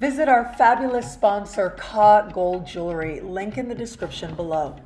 Visit our fabulous sponsor, Ka Gold Jewelry, link in the description below.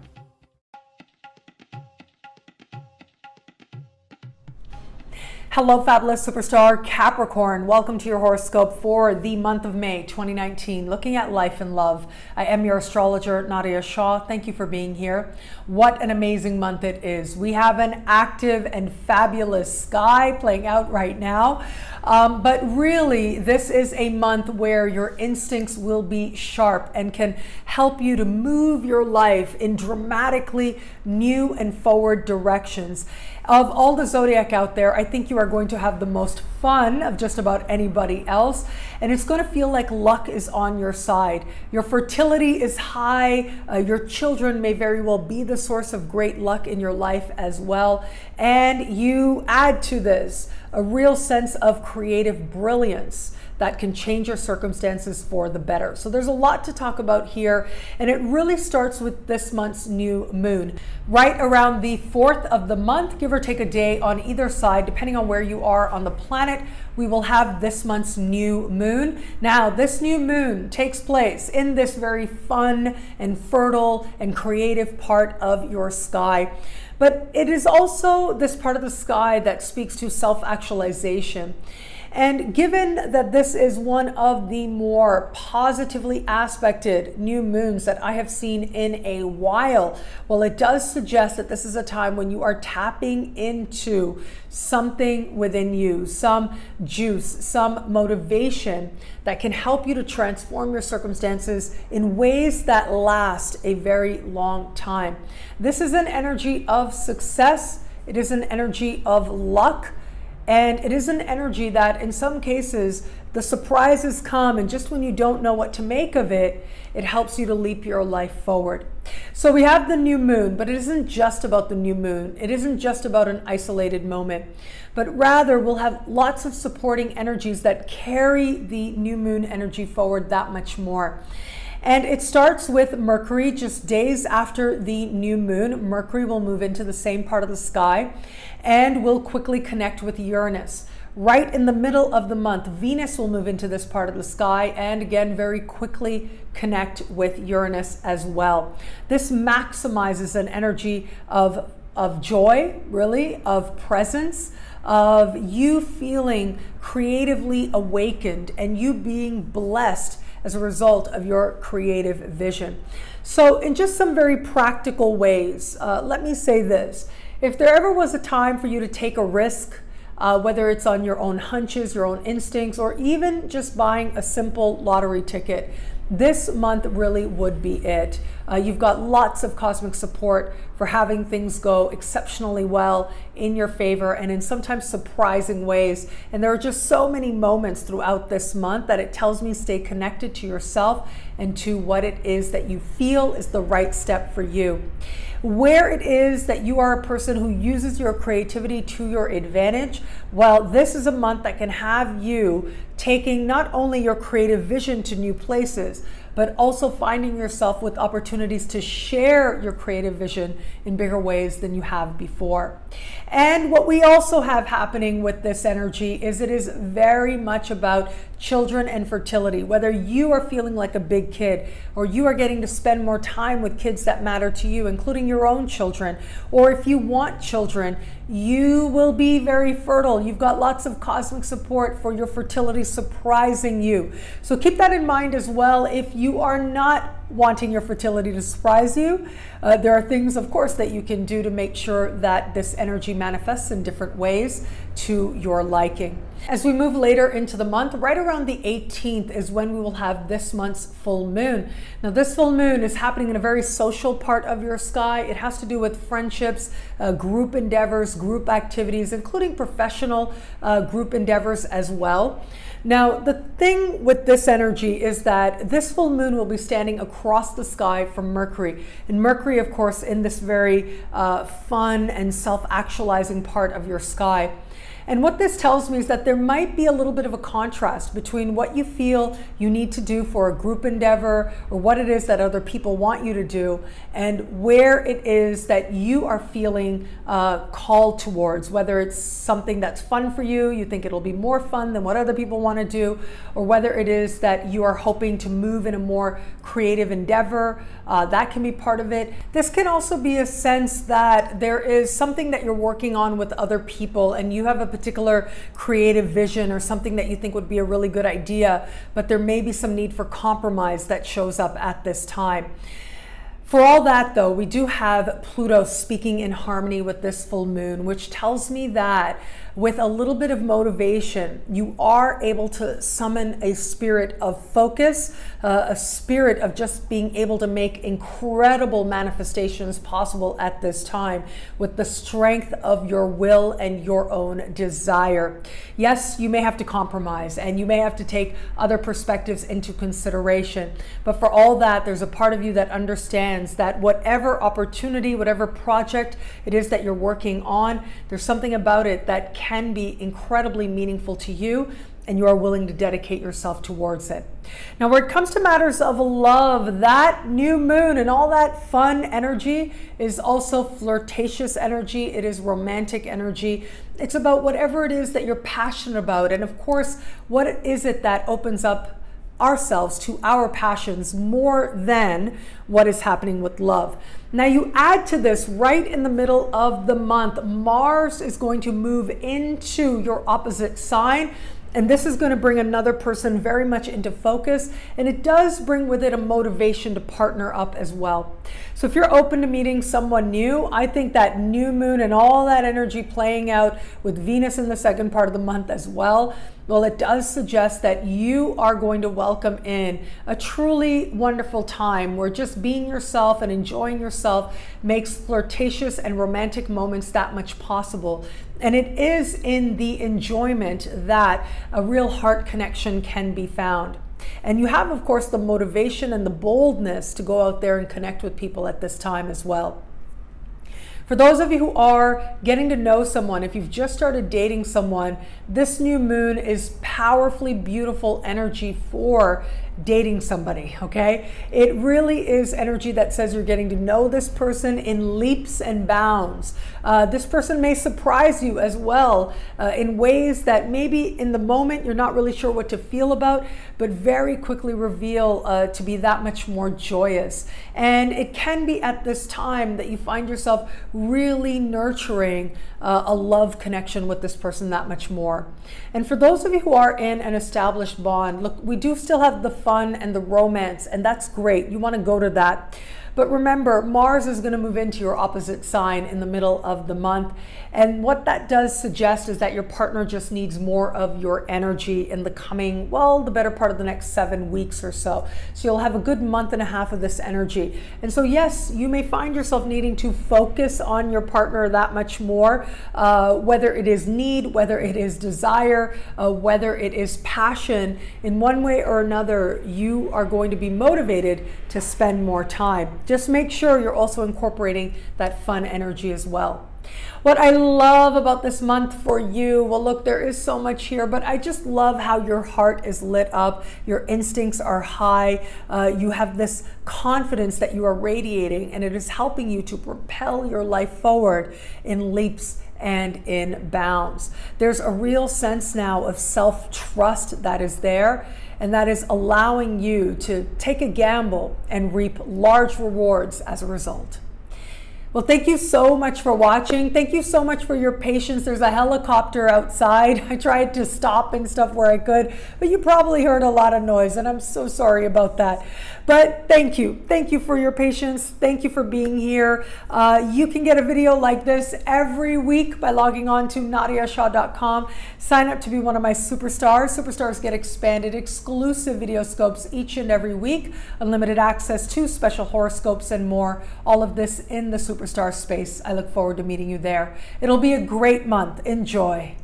Hello, fabulous superstar Capricorn. Welcome to your horoscope for the month of May 2019, looking at life and love. I am your astrologer, Nadiya Shah. Thank you for being here. What an amazing month it is. We have an active and fabulous sky playing out right now. Um, but really, this is a month where your instincts will be sharp and can help you to move your life in dramatically new and forward directions. Of all the zodiac out there, I think you are going to have the most fun of just about anybody else. And it's going to feel like luck is on your side. Your fertility is high. Uh, your children may very well be the source of great luck in your life as well. And you add to this a real sense of creative brilliance that can change your circumstances for the better. So there's a lot to talk about here, and it really starts with this month's new moon. Right around the 4th of the month, give or take a day on either side, depending on where you are on the planet, we will have this month's new moon. Now, this new moon takes place in this very fun and fertile and creative part of your sky. But it is also this part of the sky that speaks to self actualization. And given that this is one of the more positively aspected new moons that I have seen in a while, well, it does suggest that this is a time when you are tapping into something within you, some juice, some motivation that can help you to transform your circumstances in ways that last a very long time. This is an energy of success. It is an energy of luck. And it is an energy that, in some cases, the surprises come, and just when you don't know what to make of it, it helps you to leap your life forward. So, we have the new moon, but it isn't just about the new moon. It isn't just about an isolated moment, but rather, we'll have lots of supporting energies that carry the new moon energy forward that much more. And it starts with Mercury just days after the new moon. Mercury will move into the same part of the sky and will quickly connect with Uranus. Right in the middle of the month, Venus will move into this part of the sky and again very quickly connect with Uranus as well. This maximizes an energy of, of joy, really, of presence, of you feeling creatively awakened and you being blessed as a result of your creative vision. So, in just some very practical ways, uh, let me say this. If there ever was a time for you to take a risk, uh, whether it's on your own hunches, your own instincts, or even just buying a simple lottery ticket, this month really would be it. Uh, you've got lots of cosmic support for having things go exceptionally well in your favor and in sometimes surprising ways. And there are just so many moments throughout this month that it tells me stay connected to yourself and to what it is that you feel is the right step for you where it is that you are a person who uses your creativity to your advantage, well, this is a month that can have you taking not only your creative vision to new places, but also finding yourself with opportunities to share your creative vision in bigger ways than you have before. And what we also have happening with this energy is it is very much about children and fertility. Whether you are feeling like a big kid or you are getting to spend more time with kids that matter to you, including your own children, or if you want children, you will be very fertile. You've got lots of cosmic support for your fertility surprising you. So keep that in mind as well if you are not wanting your fertility to surprise you. Uh, there are things, of course, that you can do to make sure that this energy manifests in different ways to your liking. As we move later into the month, right around the 18th is when we will have this month's full moon. Now, this full moon is happening in a very social part of your sky. It has to do with friendships, uh, group endeavors, group activities, including professional uh, group endeavors as well. Now, the thing with this energy is that this full moon will be standing across the sky from Mercury. And Mercury, of course, in this very uh, fun and self actualizing part of your sky. And what this tells me is that there might be a little bit of a contrast between what you feel you need to do for a group endeavor or what it is that other people want you to do and where it is that you are feeling uh, called towards, whether it's something that's fun for you, you think it'll be more fun than what other people want to do, or whether it is that you are hoping to move in a more creative endeavor. Uh, that can be part of it. This can also be a sense that there is something that you're working on with other people and you have a particular creative vision or something that you think would be a really good idea, but there may be some need for compromise that shows up at this time. For all that, though, we do have Pluto speaking in harmony with this full moon, which tells me that with a little bit of motivation, you are able to summon a spirit of focus, uh, a spirit of just being able to make incredible manifestations possible at this time with the strength of your will and your own desire. Yes, you may have to compromise and you may have to take other perspectives into consideration, but for all that, there's a part of you that understands that whatever opportunity, whatever project it is that you're working on, there's something about it that can be incredibly meaningful to you and you are willing to dedicate yourself towards it. Now, where it comes to matters of love, that new moon and all that fun energy is also flirtatious energy. It is romantic energy. It's about whatever it is that you're passionate about. And of course, what is it that opens up ourselves to our passions more than what is happening with love. Now, you add to this right in the middle of the month, Mars is going to move into your opposite sign. And this is going to bring another person very much into focus. And it does bring with it a motivation to partner up as well. So if you're open to meeting someone new, I think that new moon and all that energy playing out with Venus in the second part of the month as well, well, it does suggest that you are going to welcome in a truly wonderful time where just being yourself and enjoying yourself makes flirtatious and romantic moments that much possible. And it is in the enjoyment that a real heart connection can be found. And you have, of course, the motivation and the boldness to go out there and connect with people at this time as well. For those of you who are getting to know someone, if you've just started dating someone, this new moon is powerfully beautiful energy for dating somebody, okay? It really is energy that says you're getting to know this person in leaps and bounds. Uh, this person may surprise you as well uh, in ways that maybe in the moment you're not really sure what to feel about, but very quickly reveal uh, to be that much more joyous. And it can be at this time that you find yourself really nurturing uh, a love connection with this person that much more. And for those of you who are in an established bond, look, we do still have the fun and the romance, and that's great. You want to go to that. But remember, Mars is going to move into your opposite sign in the middle of the month. And what that does suggest is that your partner just needs more of your energy in the coming, well, the better part of the next seven weeks or so. So you'll have a good month and a half of this energy. And so, yes, you may find yourself needing to focus on your partner that much more, uh, whether it is need, whether it is desire, uh, whether it is passion. In one way or another, you are going to be motivated to spend more time. Just make sure you're also incorporating that fun energy as well. What I love about this month for you, well, look, there is so much here, but I just love how your heart is lit up. Your instincts are high. Uh, you have this confidence that you are radiating, and it is helping you to propel your life forward in leaps and in bounds. There's a real sense now of self trust that is there, and that is allowing you to take a gamble and reap large rewards as a result. Well, thank you so much for watching. Thank you so much for your patience. There's a helicopter outside. I tried to stop and stuff where I could, but you probably heard a lot of noise, and I'm so sorry about that. But thank you. Thank you for your patience. Thank you for being here. Uh, you can get a video like this every week by logging on to nadiyashah.com. Sign up to be one of my superstars. Superstars get expanded exclusive video scopes each and every week, unlimited access to special horoscopes and more. All of this in the super superstar space. I look forward to meeting you there. It'll be a great month. Enjoy.